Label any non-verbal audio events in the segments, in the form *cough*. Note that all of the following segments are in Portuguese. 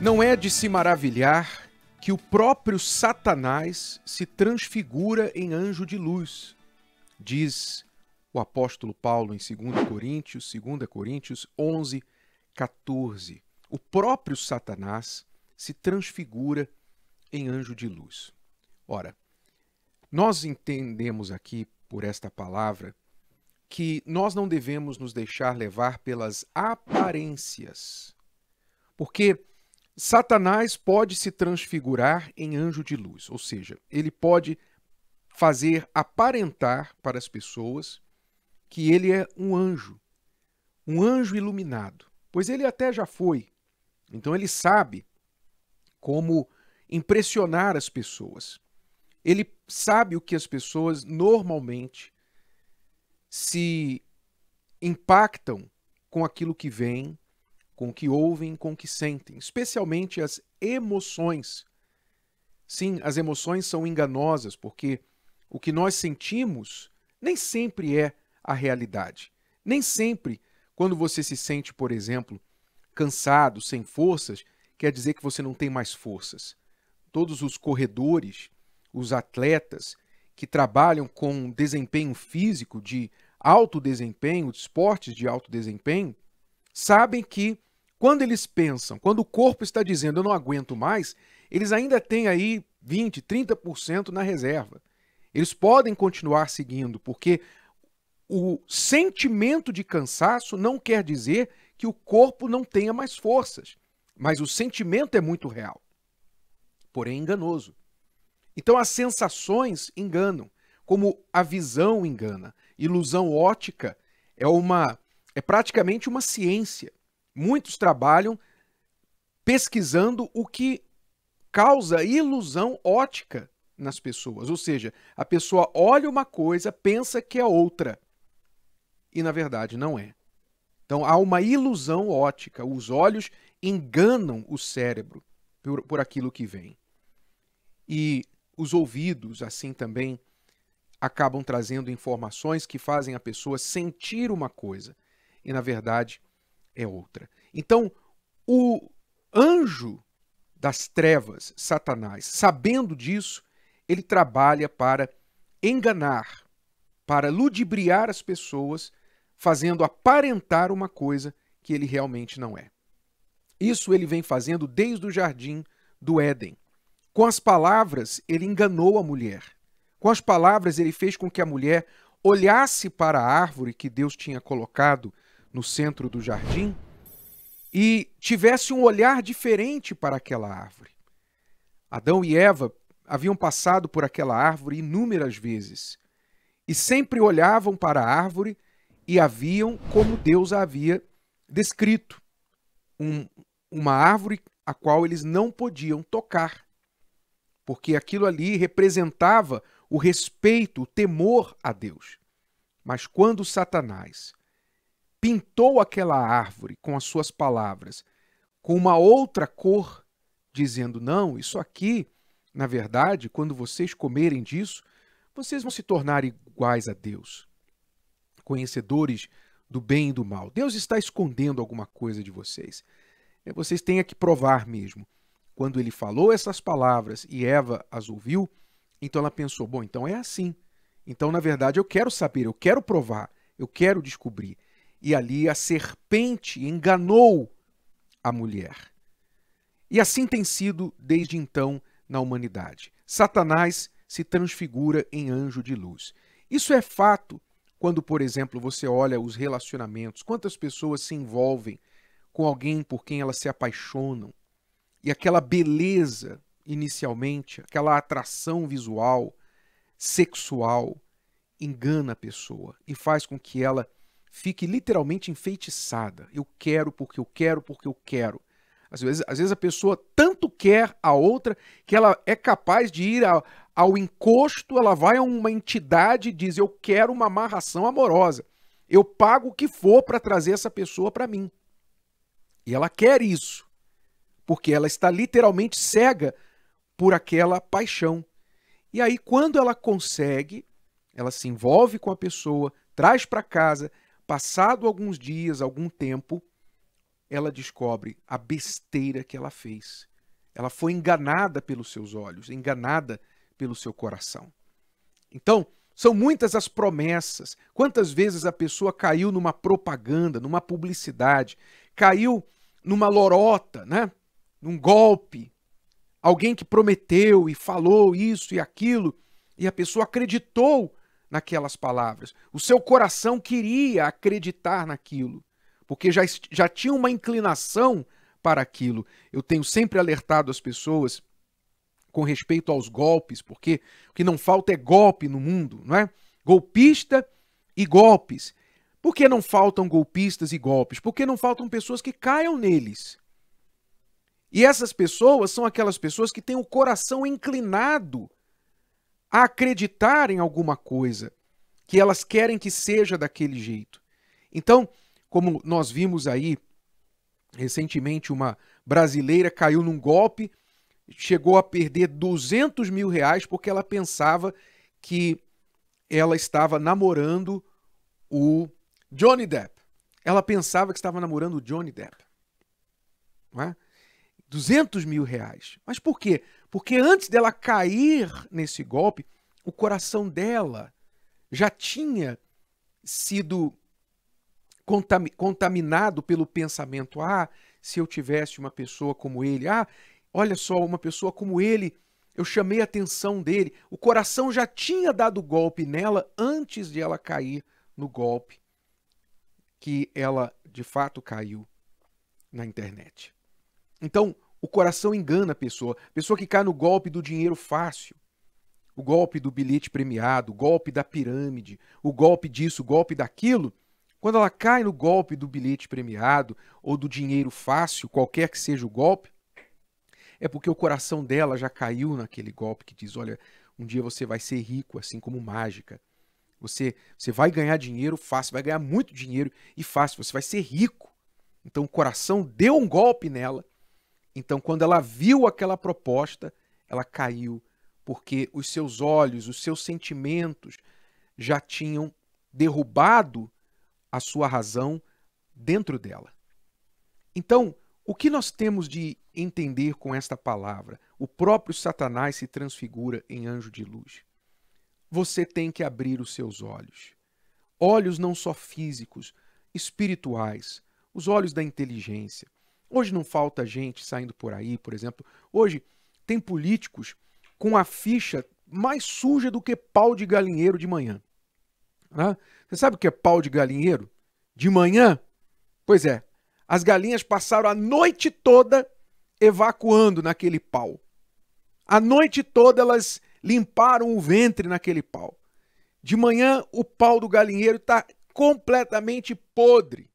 Não é de se maravilhar que o próprio Satanás se transfigura em anjo de luz, diz o apóstolo Paulo em 2 Coríntios, 2 Coríntios 11, 14. O próprio Satanás se transfigura em anjo de luz. Ora, nós entendemos aqui por esta palavra que nós não devemos nos deixar levar pelas aparências. Porque Satanás pode se transfigurar em anjo de luz, ou seja, ele pode fazer aparentar para as pessoas que ele é um anjo, um anjo iluminado, pois ele até já foi. Então ele sabe como impressionar as pessoas. Ele sabe o que as pessoas normalmente se impactam com aquilo que vem com o que ouvem, com o que sentem, especialmente as emoções. Sim, as emoções são enganosas, porque o que nós sentimos nem sempre é a realidade. Nem sempre, quando você se sente, por exemplo, cansado, sem forças, quer dizer que você não tem mais forças. Todos os corredores, os atletas que trabalham com desempenho físico de alto desempenho, esportes de alto desempenho, sabem que quando eles pensam, quando o corpo está dizendo eu não aguento mais, eles ainda têm aí 20, 30% na reserva. Eles podem continuar seguindo, porque o sentimento de cansaço não quer dizer que o corpo não tenha mais forças, mas o sentimento é muito real, porém enganoso. Então as sensações enganam, como a visão engana. Ilusão ótica é uma é praticamente uma ciência. Muitos trabalham pesquisando o que causa ilusão ótica nas pessoas. Ou seja, a pessoa olha uma coisa, pensa que é outra. E na verdade não é. Então há uma ilusão ótica. Os olhos enganam o cérebro por, por aquilo que vem. E os ouvidos, assim também, acabam trazendo informações que fazem a pessoa sentir uma coisa. E na verdade é outra. Então, o anjo das trevas, Satanás, sabendo disso, ele trabalha para enganar, para ludibriar as pessoas, fazendo aparentar uma coisa que ele realmente não é. Isso ele vem fazendo desde o jardim do Éden. Com as palavras, ele enganou a mulher. Com as palavras, ele fez com que a mulher olhasse para a árvore que Deus tinha colocado no centro do jardim e tivesse um olhar diferente para aquela árvore. Adão e Eva haviam passado por aquela árvore inúmeras vezes e sempre olhavam para a árvore e a viam como Deus a havia descrito um, uma árvore a qual eles não podiam tocar, porque aquilo ali representava o respeito, o temor a Deus. Mas quando Satanás pintou aquela árvore com as suas palavras com uma outra cor, dizendo: não, isso aqui, na verdade, quando vocês comerem disso, vocês vão se tornar iguais a Deus, conhecedores do bem e do mal. Deus está escondendo alguma coisa de vocês. É, vocês têm que provar mesmo. Quando ele falou essas palavras e Eva as ouviu, então ela pensou: bom, então é assim. Então, na verdade, eu quero saber, eu quero provar, eu quero descobrir e ali a serpente enganou a mulher. E assim tem sido desde então na humanidade. Satanás se transfigura em anjo de luz. Isso é fato quando, por exemplo, você olha os relacionamentos, quantas pessoas se envolvem com alguém por quem elas se apaixonam, e aquela beleza inicialmente, aquela atração visual, sexual, engana a pessoa e faz com que ela fique literalmente enfeitiçada. Eu quero porque eu quero porque eu quero. Às vezes, às vezes a pessoa tanto quer a outra que ela é capaz de ir ao, ao encosto, ela vai a uma entidade e diz: Eu quero uma amarração amorosa. Eu pago o que for para trazer essa pessoa para mim. E ela quer isso, porque ela está literalmente cega por aquela paixão. E aí, quando ela consegue, ela se envolve com a pessoa, traz para casa, Passado alguns dias, algum tempo, ela descobre a besteira que ela fez. Ela foi enganada pelos seus olhos, enganada pelo seu coração. Então, são muitas as promessas. Quantas vezes a pessoa caiu numa propaganda, numa publicidade, caiu numa lorota, né? num golpe. Alguém que prometeu e falou isso e aquilo, e a pessoa acreditou naquelas palavras. O seu coração queria acreditar naquilo, porque já, já tinha uma inclinação para aquilo. Eu tenho sempre alertado as pessoas com respeito aos golpes, porque o que não falta é golpe no mundo, não é? Golpista e golpes. Por que não faltam golpistas e golpes? Porque não faltam pessoas que caiam neles. E essas pessoas são aquelas pessoas que têm o coração inclinado a acreditar em alguma coisa, que elas querem que seja daquele jeito. Então, como nós vimos aí recentemente, uma brasileira caiu num golpe, chegou a perder 200 mil reais porque ela pensava que ela estava namorando o Johnny Depp. Ela pensava que estava namorando o Johnny Depp. Não é? 200 mil reais. Mas por quê? Porque antes dela cair nesse golpe, o coração dela já tinha sido contaminado pelo pensamento: ah, se eu tivesse uma pessoa como ele, ah, olha só, uma pessoa como ele, eu chamei a atenção dele. O coração já tinha dado golpe nela antes de ela cair no golpe que ela de fato caiu na internet. Então, o coração engana a pessoa. Pessoa que cai no golpe do dinheiro fácil, o golpe do bilhete premiado, o golpe da pirâmide, o golpe disso, o golpe daquilo, quando ela cai no golpe do bilhete premiado ou do dinheiro fácil, qualquer que seja o golpe, é porque o coração dela já caiu naquele golpe que diz: olha, um dia você vai ser rico, assim como mágica. Você, você vai ganhar dinheiro fácil, vai ganhar muito dinheiro e fácil, você vai ser rico. Então o coração deu um golpe nela. Então, quando ela viu aquela proposta, ela caiu, porque os seus olhos, os seus sentimentos já tinham derrubado a sua razão dentro dela. Então, o que nós temos de entender com esta palavra? O próprio Satanás se transfigura em anjo de luz. Você tem que abrir os seus olhos. Olhos não só físicos, espirituais, os olhos da inteligência. Hoje não falta gente saindo por aí, por exemplo. Hoje tem políticos com a ficha mais suja do que pau de galinheiro de manhã. Né? Você sabe o que é pau de galinheiro? De manhã? Pois é, as galinhas passaram a noite toda evacuando naquele pau. A noite toda elas limparam o ventre naquele pau. De manhã o pau do galinheiro está completamente podre.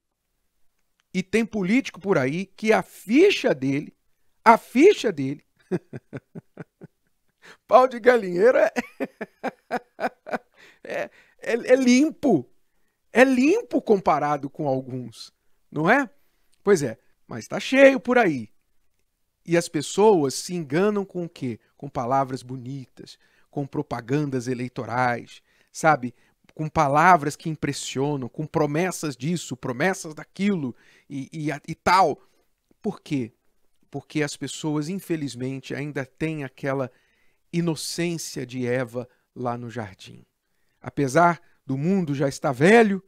E tem político por aí que a ficha dele, a ficha dele, *laughs* pau de galinheiro é, *laughs* é, é, é limpo. É limpo comparado com alguns, não é? Pois é, mas está cheio por aí. E as pessoas se enganam com o quê? Com palavras bonitas, com propagandas eleitorais, sabe? Com palavras que impressionam, com promessas disso, promessas daquilo e, e, e tal. Por quê? Porque as pessoas, infelizmente, ainda têm aquela inocência de Eva lá no jardim. Apesar do mundo já estar velho,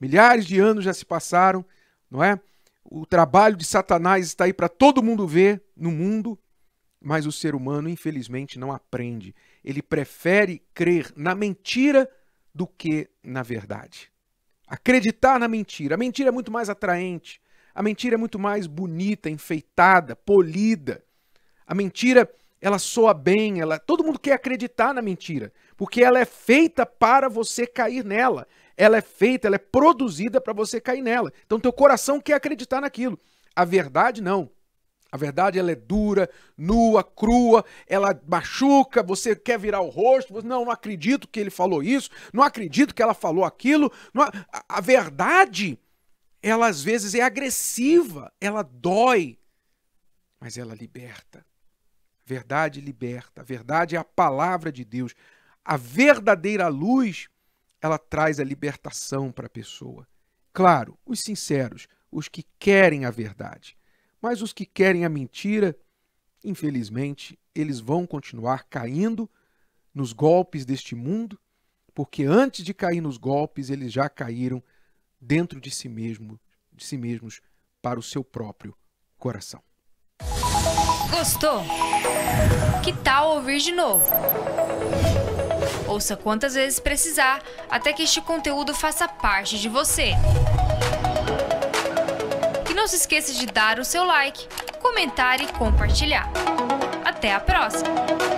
milhares de anos já se passaram, não é? O trabalho de Satanás está aí para todo mundo ver no mundo, mas o ser humano, infelizmente, não aprende. Ele prefere crer na mentira do que na verdade. Acreditar na mentira. A mentira é muito mais atraente. A mentira é muito mais bonita, enfeitada, polida. A mentira ela soa bem, ela todo mundo quer acreditar na mentira, porque ela é feita para você cair nela. Ela é feita, ela é produzida para você cair nela. Então teu coração quer acreditar naquilo. A verdade não. A verdade ela é dura, nua, crua, ela machuca, você quer virar o rosto, você, não, não acredito que ele falou isso, não acredito que ela falou aquilo. Não, a, a verdade, ela às vezes é agressiva, ela dói, mas ela liberta. Verdade liberta. A verdade é a palavra de Deus. A verdadeira luz, ela traz a libertação para a pessoa. Claro, os sinceros, os que querem a verdade. Mas os que querem a mentira, infelizmente, eles vão continuar caindo nos golpes deste mundo, porque antes de cair nos golpes, eles já caíram dentro de si mesmo, de si mesmos para o seu próprio coração. Gostou? Que tal ouvir de novo? Ouça quantas vezes precisar até que este conteúdo faça parte de você. Não se esqueça de dar o seu like, comentar e compartilhar. Até a próxima!